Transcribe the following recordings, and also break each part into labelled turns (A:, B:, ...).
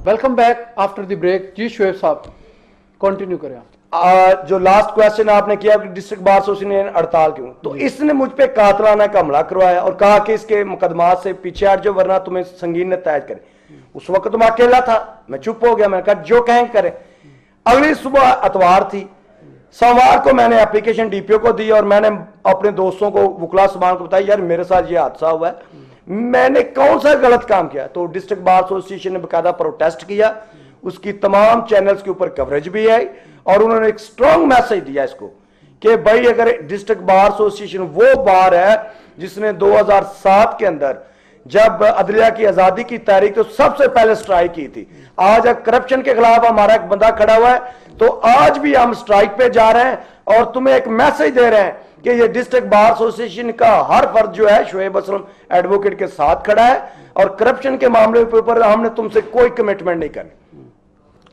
A: Welcome back after the break जी शुएब साहब continue करें आप
B: जो लास्ट क्वेश्चन आपने किया कि डिस्ट्रिक्ट बार एसोसिएशन ने हड़ताल क्यों? तो इसने मुझ पे कातलाना का हमला करवाया और कहा कि इसके मुकदमात से पीछे हट जो वरना तुम्हें संगीन नतज करे। उस वक्त मैं अकेला था मैं चुप हो गया मैंने कहा जो कहें करें। अगली सुबह अतवार थी। सोमवार को मैंने एप्लीकेशन डीपीओ को दी और मैंने अपने दोस्तों को वकला सुबान को बताया यार मेरे साथ ये हादसा हुआ है। मैंने कौन सा गलत काम किया? तो डिस्ट्रिक्ट बार एसोसिएशन ने बकायदा प्रोटेस्ट किया। उसकी तमाम चैनल्स के ऊपर कवरेज भी आई और उन्होंने एक स्ट्रॉन्ग मैसेज दिया इसको कि भाई, अगर डिस्ट्रिक्ट बार एसोसिएशन वो बार है जिसने 2007 के अंदर जब अदलिया की आज़ादी की तारीख तो सबसे पहले स्ट्राइक की थी। आज अगर करप्शन के खिलाफ हमारा एक बंदा खड़ा हुआ है। तो आज भी हम स्ट्राइक पे जा रहे हैं और तुम्हें एक मैसेज दे रहे हैं कि ये डिस्ट्रिक्ट बार एसोसिएशन का हर फ़र्ज़ जो है शुएब असलम एडवोकेट के साथ खड़ा है और करप्शन के मामले के ऊपर हमने तुमसे कोई कमिटमेंट नहीं करनी।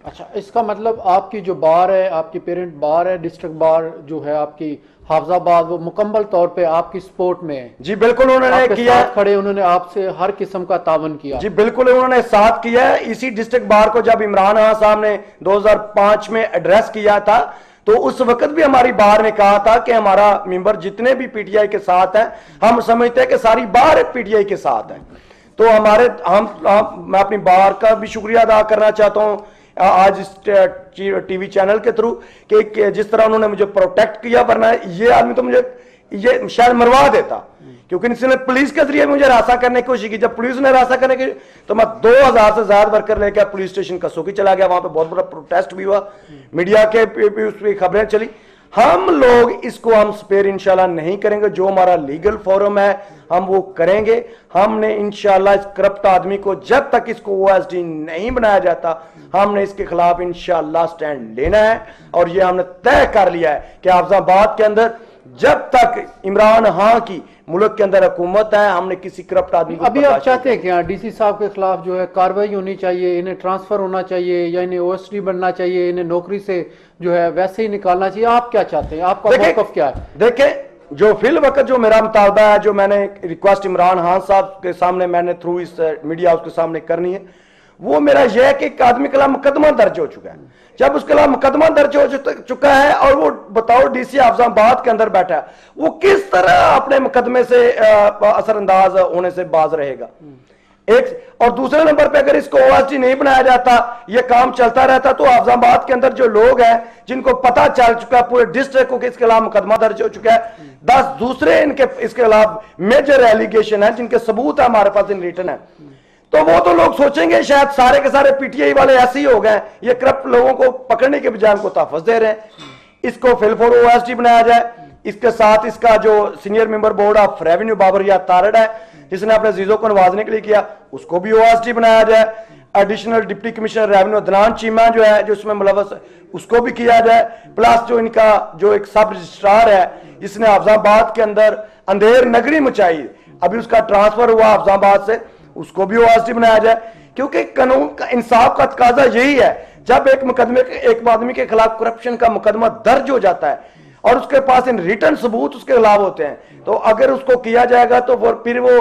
A: अच्छा इसका मतलब आपकी जो बार है आपकी पेरेंट बार है डिस्ट्रिक्ट बार जो है आपकी हाफजाबाद वो मुकम्मल तौर पे आपकी सपोर्ट में है।
B: जी बिल्कुल उन्होंने किया
A: खड़े उन्होंने आपसे हर किस्म का तावन किया।
B: जी बिल्कुल उन्होंने साथ किया है। इसी डिस्ट्रिक्ट बार को जब इमरान खान साहब ने 2005 में एड्रेस किया था तो उस वक्त भी हमारी बार ने कहा था कि हमारा मेंबर जितने भी पीटीआई के साथ है हम समझते हैं कि सारी बार पीटीआई के साथ है। तो हमारे हम, हम मैं अपनी बार का भी शुक्रिया अदा करना चाहता हूँ आज इस टीवी चैनल के थ्रू कि जिस तरह उन्होंने मुझे प्रोटेक्ट किया वरना ये आदमी तो मुझे ये शायद मरवा देता। क्योंकि इसने पुलिस के ज़रिए मुझे रास्ता करने की कोशिश की। जब पुलिस ने रास्ता करने की तो मैं 2000 से ज़्यादा वर्कर लेकर पुलिस स्टेशन कसोकी चला गया। वहाँ पे बहुत बड़ा प्रोटेस्ट भी हुआ। मीडिया के उस पर खबरें चली। हम लोग इसको हम स्पेयर इंशाल्लाह नहीं करेंगे। जो हमारा लीगल फोरम है, हम वो करेंगे। हमने इंशाल्लाह इस करप्ट आदमी को जब तक इसको ओएसडी नहीं बनाया जाता, हमने इसके खिलाफ इंशाल्लाह स्टैंड लेना है। और ये हमने तय कर लिया है कि आफजाबाद के अंदर जब तक इमरान खान की मुल्क के अंदर हुकूमत है हमने किसी करप्ट आदमी
A: अभी आप चाहते हैं क्या। डीसी साहब के खिलाफ जो है कार्रवाई होनी चाहिए इन्हें ट्रांसफ़र होना चाहिए या इन्हें ओएसडी बनना चाहिए इन्हें नौकरी से जो है वैसे ही निकालना चाहिए आप क्या चाहते हैं? आपका मौकफ क्या है?
B: देखे जो फिल वक्त जो मेरा मुतालबा है जो मैंने रिक्वेस्ट इमरान खान साहब के सामने मैंने थ्रू इस मीडिया हाउस के सामने करनी है वो मेरा यह है कि एक आदमी के खिलाफ मुकदमा दर्ज हो चुका है। जब उसके खिलाफ मुकदमा दर्ज हो चुका है और वो बताओ डीसी आफजाबाद के अंदर बैठा है, वो किस तरह अपने मुकदमे से असरअंदाज होने से बाज रहेगा? एक, और दूसरे नंबर पे अगर इसको ओएसडी नहीं बनाया जाता, ये काम चलता रहता तो आफजाबाद के अंदर जो लोग हैं, जिनको पता चल चुका है, पूरे डिस्ट्रिक्ट को इसके खिलाफ मुकदमा दर्ज हो चुका है, दस दूसरे इनके, इसके खिलाफ मेजर एलिगेशन है, जिनके सबूत है, हमारे पास इन रिटर्न है। तो वो तो लोग सोचेंगे शायद सारे के सारे पीटीआई वाले ऐसे ही हो गए। ये करप्ट लोगों को पकड़ने के बजाय उनको तहफ़ दे रहे हैं। इसको फिलफोर ओएसडी बनाया जाए। इसके साथ इसका जो senior member board of revenue Babariya Tarar है, जिसने अपने जीजों को नवाजने के लिए किया, उसको भी ओएसडी बनाया जाए। Additional deputy commissioner revenue Adnan Cheema जो है, जो उसमें मुलवस उसको भी किया जाए। प्लस जो इनका, जो एक सब रजिस्ट्रार है जिसने अफजाबाद के अंदर अंधेर नगरी मचाई। अभी उसका ट्रांसफ़र हुआ अफजाबाद से। उसको भी ओएसडी बनाया जाए। क्योंकि कानून का, इंसाफ का तकाजा यही है, जब एक मुकदमे एक आदमी के खिलाफ करप्शन का मुकदमा दर्ज हो जाता है और उसके पास इन रिटर्न सबूत उसके खिलाफ होते हैं तो अगर उसको किया जाएगा तो फिर वो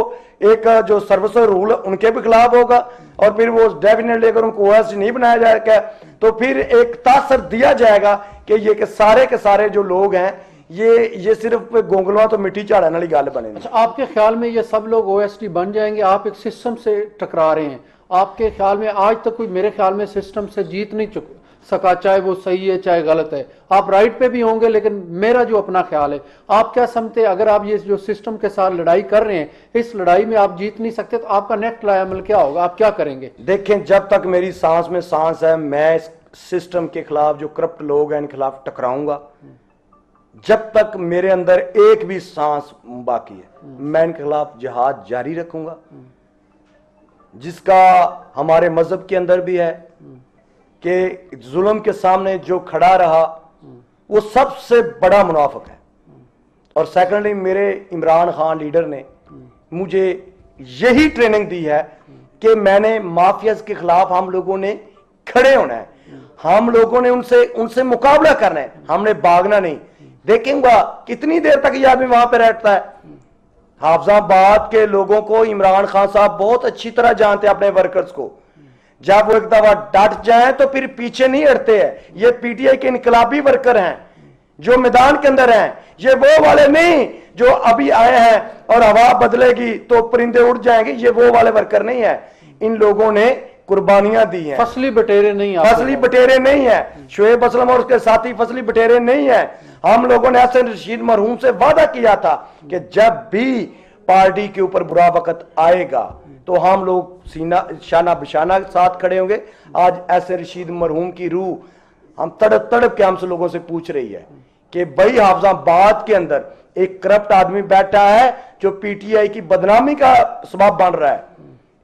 B: एक जो सर्विस रूल उनके भी खिलाफ होगा और फिर वो डेफिनेटली अगर उनको ओएस नहीं बनाया जाएगा तो फिर एक तासर दिया जाएगा कि ये के सारे के सारे जो लोग हैं ये ये सिर्फ़ गोंगलवा तो मिट्टी झाड़ने वाली गल बने
A: अच्छा आपके ख्याल में ये सब लोग ओएसटी बन जाएँगे? आप एक सिस्टम से टकरा रहे हैं। आपके ख्याल में आज तक कोई मेरे ख्याल में सिस्टम से जीत नहीं चुका सका चाहे वो सही है चाहे गलत है। आप राइट पे भी होंगे लेकिन मेरा जो अपना ख्याल है आप क्या समझते अगर आप ये जो सिस्टम के साथ लड़ाई कर रहे हैं इस लड़ाई में आप जीत नहीं सकते तो आपका नेक्स्ट अमल क्या होगा? आप क्या करेंगे?
B: देखें जब तक मेरी सांस में सांस है मैं इस सिस्टम के खिलाफ जो करप्ट लोग हैं इन खिलाफ टकराऊँगा। जब तक मेरे अंदर एक भी सांस बाकी है, मैं इनके खिलाफ जहाज़ जारी रखूँगा। जिसका हमारे मज़हब के अंदर भी है कि जुल्म के सामने जो खड़ा रहा, वो सबसे बड़ा मुनाफक है। और सेकेंडली मेरे इमरान खान लीडर ने मुझे यही ट्रेनिंग दी है कि मैंने माफियाज के खिलाफ हम लोगों ने खड़े होना है। हम लोगों ने उनसे उनसे मुकाबला करना है। हमने भागना नहीं। देखेंगे, कितनी देर तक यह आदमी वहाँ पर रहता है। हाफजाबाद के लोगों को इमरान खान साहब बहुत अच्छी तरह जानते अपने वर्कर्स को। जब वो एक दफ़ा डट जाए तो फिर पीछे नहीं हटते हैं। ये पीटीआई के इनकलाबी वर्कर हैं, जो मैदान के अंदर हैं। ये वो वाले नहीं जो अभी आए हैं और हवा बदलेगी तो परिंदे उड़ जाएँगे। ये वो वाले वर्कर नहीं है। इन लोगों ने कुर्बानियाँ दी हैं।
A: फसली बटेरे नहीं है
B: फसली बटेरे नहीं है। शुएब असलम और उसके साथी फसली बटेरे नहीं है। हम लोगों ने ऐसे रशीद मरहूम से वादा किया था कि जब भी पार्टी के ऊपर बुरा वक्त आएगा तो हम लोग सीना शाना बिशाना साथ खड़े होंगे। आज ऐसे रशीद मरहूम की रूह हम तड़प तड़प के हमसे लोगों से पूछ रही है कि भाई हाफजाबाद के अंदर एक करप्ट आदमी बैठा है जो पीटीआई की बदनामी का सबब बन रहा है।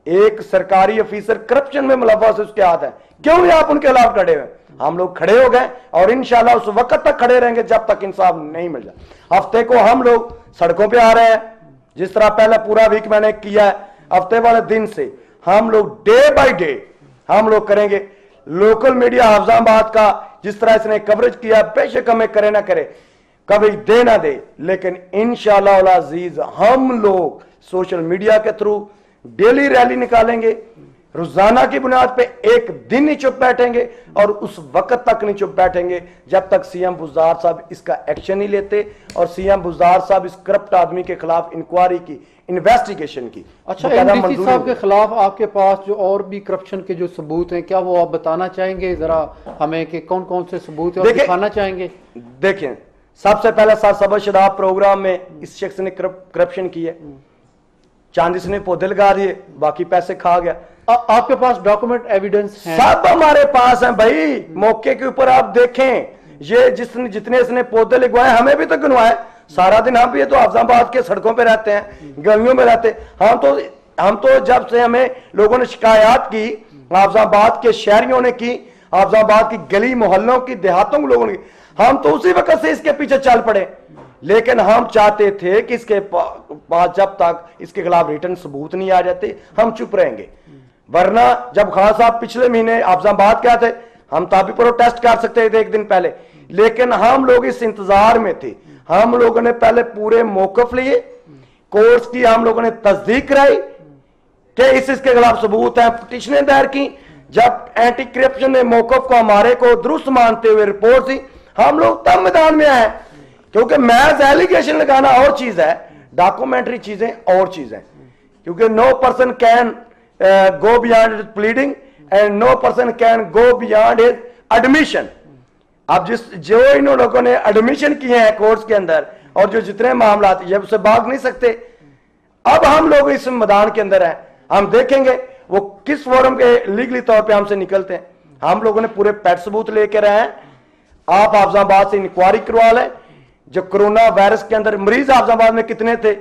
B: एक सरकारी ऑफिसर करप्शन में मुलवस उसके हाथ है। क्यों आप उनके खिलाफ खड़े हुए? हम लोग खड़े हो गए और इंशाल्लाह उस वक्त तक खड़े रहेंगे जब तक इंसाफ नहीं मिल जाए। हफ़्ते को हम लोग सड़कों पे आ रहे हैं। जिस तरह पहले पूरा वीक मैंने किया है, हफ़्ते वाले दिन से हम लोग डे बाय डे हम लोग करेंगे। लोकल मीडिया हफ्जाबाद का जिस तरह इसने कवरेज किया बेशक हमें करे ना करे, कभी दे ना दे, लेकिन इंशाल्लाह अज़ीज़ हम लोग सोशल मीडिया के थ्रू डेली रैली निकालेंगे रोज़ाना की बुनियाद पे एक दिन ही चुप बैठेंगे और उस वक्त तक नहीं चुप बैठेंगे जब तक सीएम बुजार साहब इसका एक्शन नहीं लेते और सीएम बुजार साहब इस करप्ट आदमी के खिलाफ इंक्वायरी की इन्वेस्टिगेशन की।
A: अच्छा साहब के खिलाफ आपके पास जो और भी करप्शन के जो सबूत हैं क्या वो आप बताना चाहेंगे? जरा हमें कि कौन कौन से सबूत है दिखाना चाहेंगे?
B: देखें सबसे पहले सात शराब प्रोग्राम में इस शख्स ने करप्शन की है चांदिस ने पौधे लगा दिए बाकी पैसे खा गया।
A: आ, आपके पास डॉक्यूमेंट एविडेंस
B: सब हमारे पास हैं भाई। मौके के ऊपर आप देखें। ये जिसने जितने इसने पौधे लगवाए हमें भी तो गिनवाए। सारा दिन हम भी तो हाफजाबाद के सड़कों पे रहते हैं गलियों में रहते हम तो हम तो जब से हमें लोगों ने शिकायत की हाफजाबाद के शहरियों ने की हाफजाबाद की गली मोहल्लों की देहातों के लोगों ने हम तो उसी वक्त से इसके पीछे चल पड़े। लेकिन हम चाहते थे कि इसके पास जब तक इसके खिलाफ रिटर्न सबूत नहीं आ जाते, हम चुप रहेंगे। वरना जब खान साहब पिछले महीने हाफजाबाद क्या थे, हम तभी प्रोटेस्ट कर सकते थे एक दिन पहले। लेकिन हम लोग इस इंतज़ार में थे। हम लोगों ने पहले पूरे मौकफ लिए, कोर्स की हम लोगों ने तस्दीक कराई कि इस इसके खिलाफ सबूत है पिटिशनें दायर की। जब एंटी करप्शन ने मौकफ को हमारे को दुरुस्त मानते हुए रिपोर्ट दी, हम लोग तब मैदान में आए। क्योंकि मैज एलिगेशन लगाना और चीज़ है डॉक्यूमेंट्री चीज़ें और चीज़। है क्योंकि no person can go beyond pleading and no person can go beyond his admission अब जिस, जो इन लोगों ने एडमिशन किए हैं कोर्स के अंदर, और जो जितने मामला ये उससे भाग नहीं सकते। अब हम लोग इस मैदान के अंदर हैं। हम देखेंगे वो किस फोरम के लीगली तौर पे हमसे निकलते हैं। हम लोगों ने पूरे पैट सबूत लेकर आए हैं। आप हाफजाबाद से इंक्वायरी करवा लें। जो कोरोना वायरस के अंदर मरीज़ हाफजाबाद में कितने थे,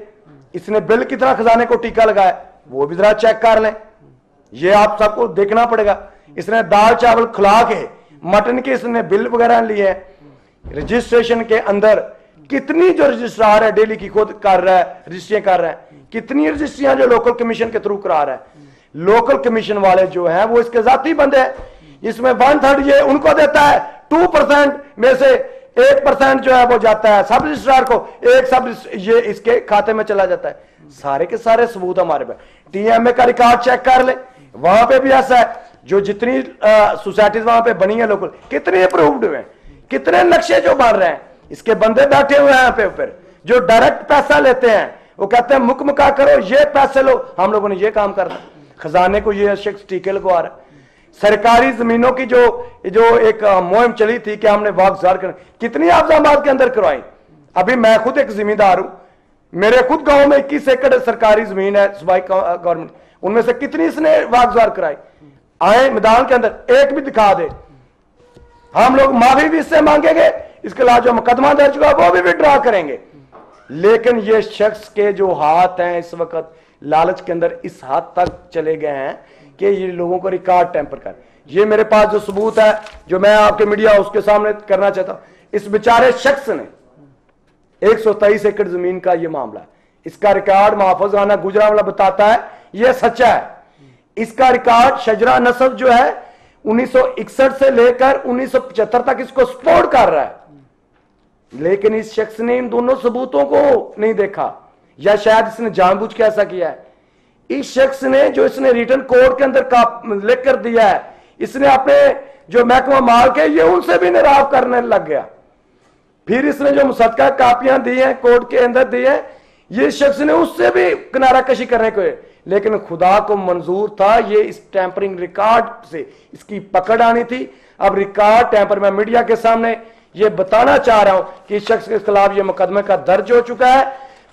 B: इसने बिल कितना खजाने को टीका लगाया, वो भी जरा चेक कर लें। ये आप सबको देखना पड़ेगा। इसने दाल चावल खिला के, मटन के इसने बिल वगैरह लिए रजिस्ट्रेशन के अंदर कितनी जो रजिस्ट्रार है, डेली की खुद कर रहा है, रजिस्ट्रियाँ कर रहा है, कितनी रजिस्ट्रियाँ जो लोकल कमीशन के थ्रू करा रहा है। लोकल कमीशन वाले जो है, वो इसके जाती बंद है। इसमें वन थर्ड ये उनको देता है टू परसेंट में से एक परसेंट जो है वो जाता है सब रजिस्ट्रार को, एक सब ये इसके खाते में चला जाता है। सारे के सारे सबूत हमारे पे। टीएमए का रिकॉर्ड चेक कर ले। वहाँ पे भी ऐसा है, जो जितनी सोसाइटीज वहाँ पे बनी है लोकल, कितने अप्रूव्ड हुए कितने नक्शे जो बन रहे हैं। इसके बंदे बैठे हुए हैं पे ऊपर, जो डायरेक्ट पैसा लेते हैं। वो कहते हैं मुक मुका करो, ये पैसे लो। हम लोगों ने ये काम करना। खजाने को ये शख्स टीके लगवा रहा सरकारी जमीनों की जो जो एक मुहिम चली थी कि हमने वाकजार कर, कितनी आफजाबाद के अंदर करवाई? अभी मैं खुद एक जिम्मेदार हूँ। मेरे खुद गाँव में इक्कीस एकड़ सरकारी ज़मीन है, सुबाई गवर्नमेंट उनमें से कितनी इसने वाकजार कराई? आए मैदान के अंदर, एक भी दिखा दे। हम लोग माफ़ी भी इससे मांगेंगे, इसके अलावा जो मुकदमा दर्ज हुआ, वो भी विड्रॉ करेंगे। लेकिन ये शख्स के जो हाथ हैं इस वक्त लालच के अंदर इस हद तक चले गए हैं कि ये लोगों को रिकॉर्ड टेम्पर कर। ये मेरे पास जो सबूत है, जो मैं आपके मीडिया उसके सामने करना चाहता हूँ, इस बेचारे शख्स ने एक सौ तेईस एकड़ ज़मीन का ये मामला इसका रिकॉर्ड महफूज राना गुजरा वाला बताता है यह सच्चा है। इसका रिकॉर्ड शजरा नसब जो है 1961 से लेकर 1975 तक इसको सपोर्ट कर रहा है। लेकिन इस शख्स ने इन दोनों सबूतों को नहीं देखा, या शायद इसने जानबूझ के ऐसा किया है। इस शख्स ने जो इसने रिटर्न कोर्ट के अंदर लिख कर दिया है, इसने अपने जो महकमा माल के ये उनसे भी निराव करने लग गया। फिर इसने जो मुसदका कापियाँ दी हैं, कोर्ट के अंदर दी है, ये शख्स ने उससे भी किनारा कशी करने को लेकिन खुदा को मंजूर था, ये इस टैंपरिंग रिकॉर्ड से इसकी पकड़ आनी थी। अब रिकॉर्ड टैंपर में मीडिया के सामने ये बताना चाह रहा हूँ कि इस शख्स के खिलाफ ये मुकदमे का दर्ज हो चुका है।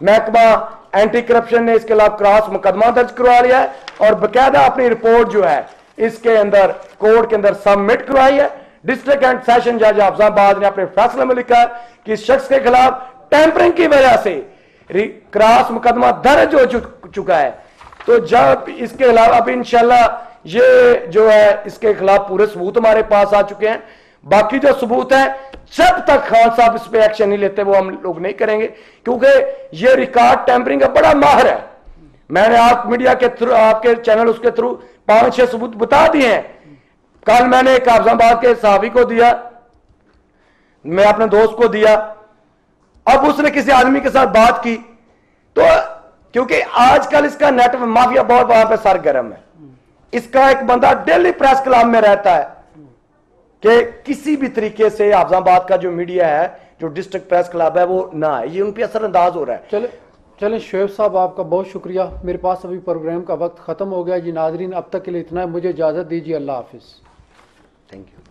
B: महकमा एंटी करप्शन ने इसके खिलाफ क्रॉस मुकदमा दर्ज करवा लिया है और बकायदा अपनी रिपोर्ट जो है, इसके अंदर कोर्ट के अंदर सबमिट करवाई है। डिस्ट्रिक्ट एंड सेशन जज अफजाबाद ने अपने फैसले में लिखा है कि इस शख्स के खिलाफ टैंपरिंग की वजह से क्रॉस मुकदमा दर्ज हो चुका है। तो जब इसके खिलाफ, अब इंशाल्लाह ये जो है, इसके खिलाफ पूरे सबूत हमारे पास आ चुके हैं। बाकी जो सबूत है, जब तक खान साहब इस पर एक्शन नहीं लेते, वो हम लोग नहीं करेंगे। क्योंकि ये रिकॉर्ड टेम्परिंग का बड़ा माहर है। मैंने आप मीडिया के थ्रू आपके चैनल उसके थ्रू पाँच छह सबूत बता दिए हैं। कल मैंने एक काबजाबाद के साहबी को दिया, मैं अपने दोस्त को दिया, अब उसने किसी आदमी के साथ बात की। तो क्योंकि आजकल इसका नेटवर्क माफिया बहुत वहाँ पे सरगर्म है। इसका एक बंदा डेली प्रेस क्लब में रहता है। कि किसी भी तरीके से आफजाबाद का जो मीडिया है जो डिस्ट्रिक्ट प्रेस क्लब है वो ना है। ये उन पर असरअंदाज हो रहा है।
A: चले चले शुएब साहब आपका बहुत शुक्रिया। मेरे पास अभी प्रोग्राम का वक्त ख़त्म हो गया। जी नाजरीन अब तक के लिए इतना है। मुझे इजाज़त दीजिए। अल्लाह हाफिज़।
B: Thank you